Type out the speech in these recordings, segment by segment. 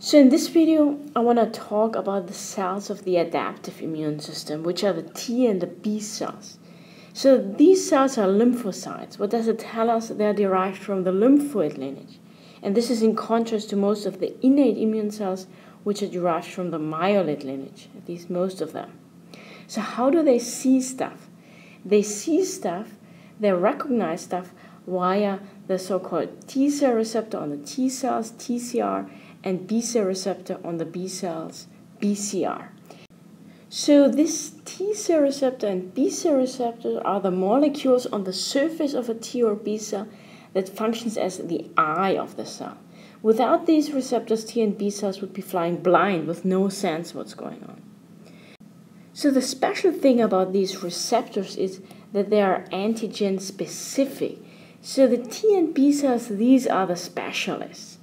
So in this video, I want to talk about the cells of the adaptive immune system, which are the T and the B cells. So these cells are lymphocytes. What does it tell us? They are derived from the lymphoid lineage. And this is in contrast to most of the innate immune cells, which are derived from the myeloid lineage, at least most of them. So how do they see stuff? They see stuff, they recognize stuff via the so-called T cell receptor on the T cells, TCR, and B cell receptor on the B cells, BCR. So this T cell receptor and B cell receptor are the molecules on the surface of a T or B cell that functions as the eye of the cell. Without these receptors, T and B cells would be flying blind with no sense what's going on. So the special thing about these receptors is that they are antigen specific. So the T and B cells, these are the specialists.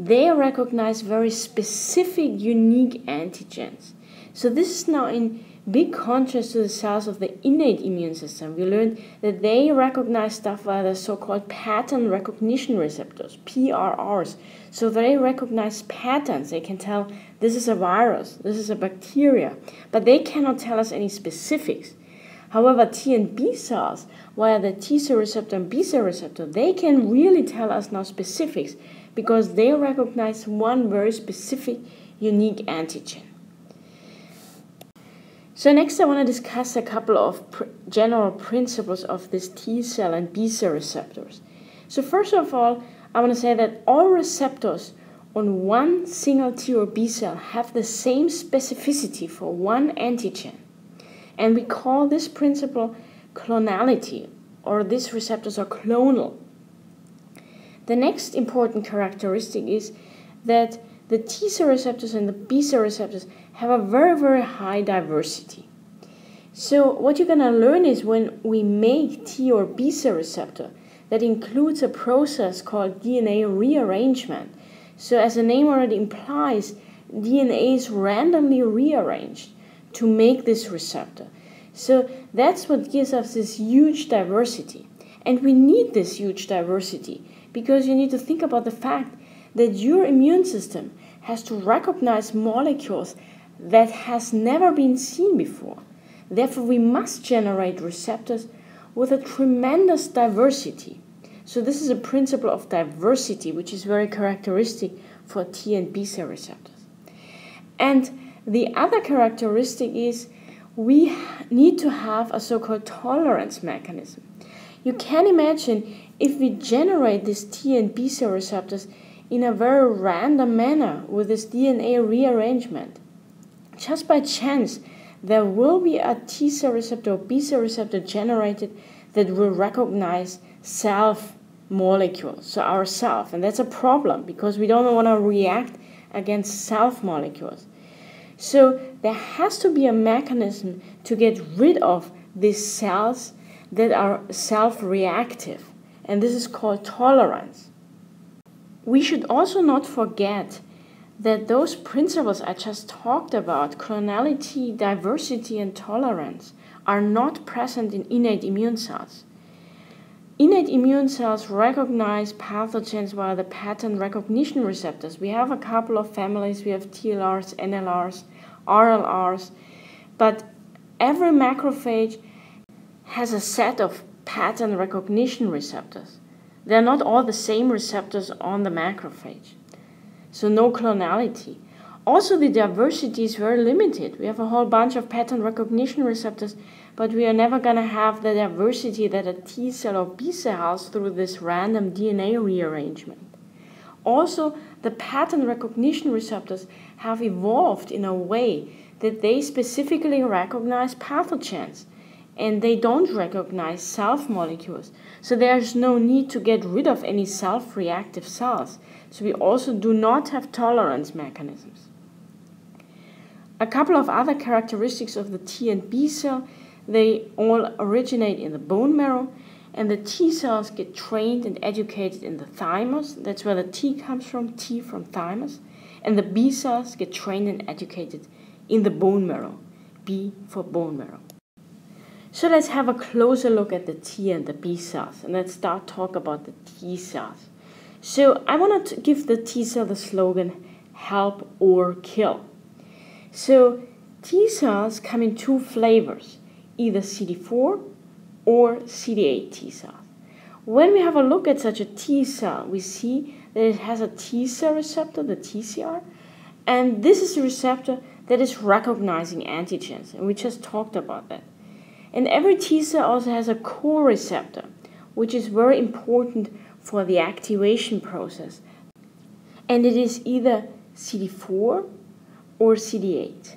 They recognize very specific, unique antigens. So this is now in big contrast to the cells of the innate immune system. We learned that they recognize stuff via the so-called pattern recognition receptors, PRRs. So they recognize patterns. They can tell this is a virus, this is a bacteria, but they cannot tell us any specifics. However, T and B cells, via the T cell receptor and B cell receptor, they can really tell us now specifics because they recognize one very specific, unique antigen. So next I want to discuss a couple of pr general principles of this T cell and B cell receptors. So first of all, I want to say that all receptors on one single T or B cell have the same specificity for one antigen. And we call this principle clonality, or these receptors are clonal. The next important characteristic is that the T cell receptors and the B cell receptors have a very, very high diversity. So what you're going to learn is when we make T or B cell receptor, that includes a process called DNA rearrangement. So as the name already implies, DNA is randomly rearranged to make this receptor. So that's what gives us this huge diversity. And we need this huge diversity because you need to think about the fact that your immune system has to recognize molecules that has never been seen before. Therefore, we must generate receptors with a tremendous diversity. So this is a principle of diversity, which is very characteristic for T and B cell receptors. And the other characteristic is we need to have a so-called tolerance mechanism. You can imagine if we generate these T and B cell receptors in a very random manner with this DNA rearrangement, just by chance, there will be a T cell receptor or B cell receptor generated that will recognize self molecules, so our self. And that's a problem because we don't want to react against self molecules. So there has to be a mechanism to get rid of these cells that are self reactive, and this is called tolerance. We should also not forget that those principles I just talked about, clonality, diversity, and tolerance, are not present in innate immune cells. Innate immune cells recognize pathogens via the pattern recognition receptors. We have a couple of families. We have TLRs, NLRs, RLRs, but every macrophage has a set of pattern recognition receptors. They're not all the same receptors on the macrophage. So no clonality. Also, the diversity is very limited. We have a whole bunch of pattern recognition receptors, but we are never going to have the diversity that a T cell or B cell has through this random DNA rearrangement. Also, the pattern recognition receptors have evolved in a way that they specifically recognize pathogens and they don't recognize self molecules. So there's no need to get rid of any self reactive cells. So we also do not have tolerance mechanisms. A couple of other characteristics of the T and B cell, they all originate in the bone marrow and the T cells get trained and educated in the thymus. That's where the T comes from, T from thymus. And the B cells get trained and educated in the bone marrow, B for bone marrow. So let's have a closer look at the T and the B cells, and let's start talk about the T cells. So I want to give the T cell the slogan, help, or kill. So T cells come in two flavors, either CD4 or CD8 T cells. When we have a look at such a T cell, we see that it has a T cell receptor, the TCR, and this is a receptor that is recognizing antigens, and we just talked about that. And every T cell also has a co-receptor, which is very important for the activation process. And it is either CD4 or CD8.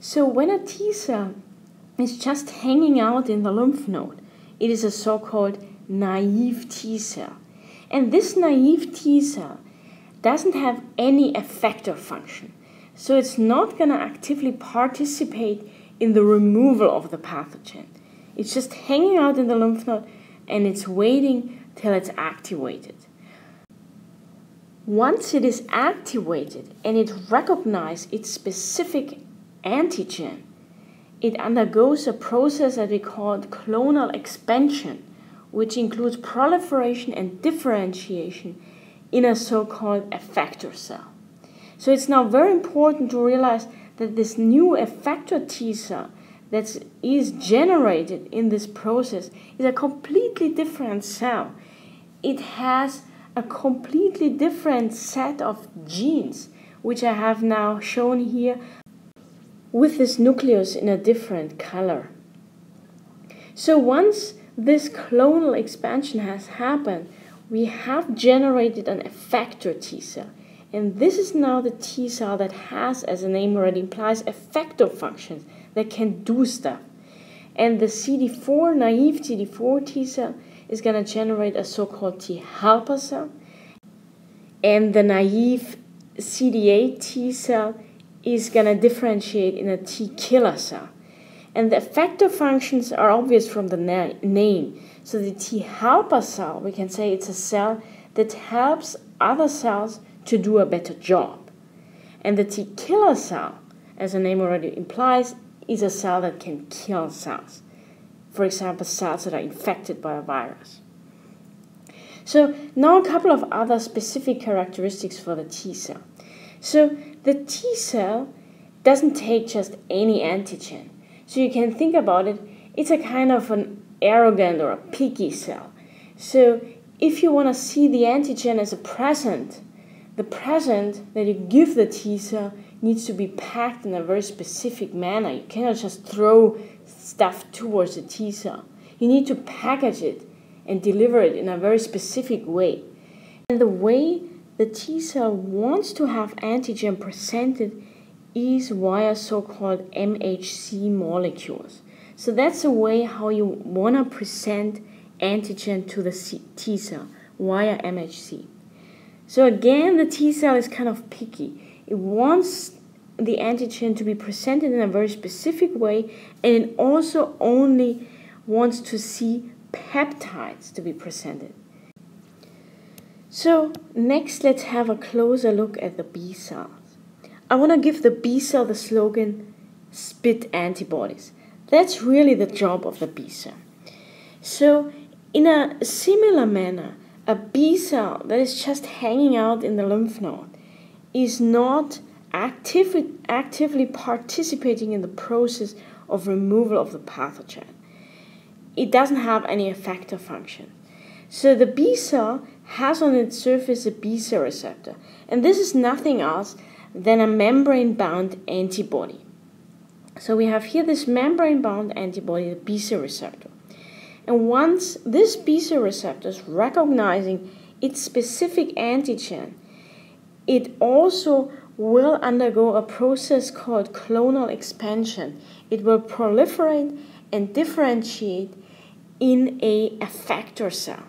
So when a T cell is just hanging out in the lymph node, it is a so-called naive T cell. And this naive T cell doesn't have any effector function. So it's not going to actively participate in the removal of the pathogen. It's just hanging out in the lymph node and it's waiting till it's activated. Once it is activated and it recognizes its specific antigen, it undergoes a process that we call clonal expansion, which includes proliferation and differentiation in a so called effector cell. So it's now very important to realize that this new effector T cell that is generated in this process is a completely different cell. It has a completely different set of genes, which I have now shown here with this nucleus in a different color. So once this clonal expansion has happened, we have generated an effector T cell. And this is now the T cell that has, as the name already implies, effector functions that can do stuff. And the CD4, naive CD4 T cell, is going to generate a so called T helper cell. And the naive CD8 T cell is going to differentiate in a T killer cell. And the effector functions are obvious from the na name. So the T helper cell, we can say it's a cell that helps other cells to do a better job. And the T killer cell, as the name already implies, is a cell that can kill cells. For example, cells that are infected by a virus. So now a couple of other specific characteristics for the T cell. So the T cell doesn't take just any antigen. So you can think about it, it's a kind of an arrogant or a picky cell. So if you want to see the antigen as a present, the present that you give the T cell needs to be packed in a very specific manner. You cannot just throw stuff towards the T cell. You need to package it and deliver it in a very specific way. And the way the T cell wants to have antigen presented is via so-called MHC molecules. So that's the way how you want to present antigen to the T cell via MHC. So again, the T cell is kind of picky. It wants the antigen to be presented in a very specific way, and it also only wants to see peptides to be presented. So next, let's have a closer look at the B cells. I want to give the B cell the slogan, spit antibodies. That's really the job of the B cell. So in a similar manner, a B cell that is just hanging out in the lymph node is not active, actively participating in the process of removal of the pathogen. It doesn't have any effector function. So the B cell has on its surface a B cell receptor, and this is nothing else than a membrane bound antibody. So we have here this membrane bound antibody, the B cell receptor. And once this B cell receptor is recognizing its specific antigen, it also will undergo a process called clonal expansion. It will proliferate and differentiate in a effector cell.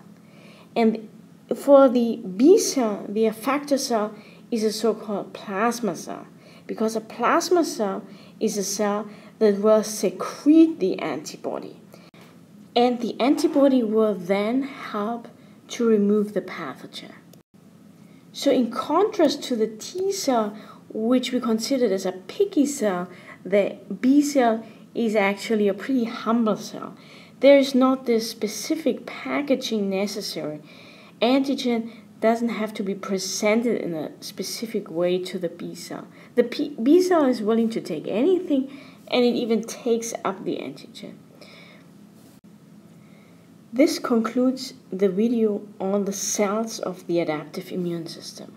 And for the B cell, the effector cell is a so called plasma cell because a plasma cell is a cell that will secrete the antibody and the antibody will then help to remove the pathogen. So in contrast to the T cell, which we considered as a picky cell, the B cell is actually a pretty humble cell. There is not this specific packaging necessary. Antigen doesn't have to be presented in a specific way to the B cell. The P B cell is willing to take anything and it even takes up the antigen. This concludes the video on the cells of the adaptive immune system.